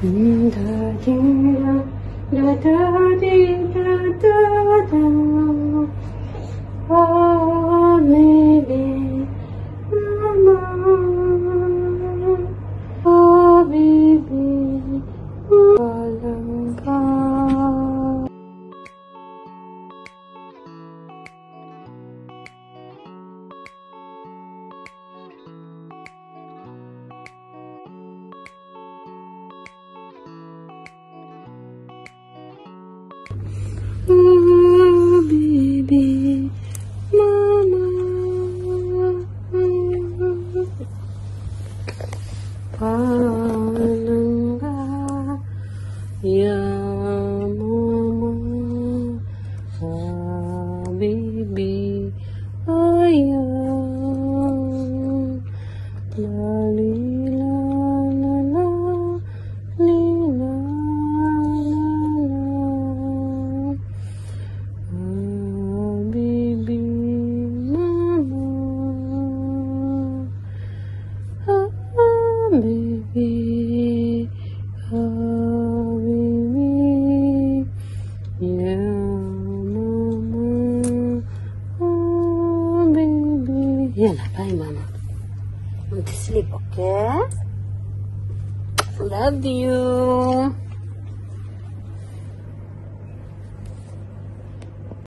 叮哒滴哒哒哒滴哒哒哒 Palangga, ya mama. Yan bye, mama. Want to sleep, okay? Love you.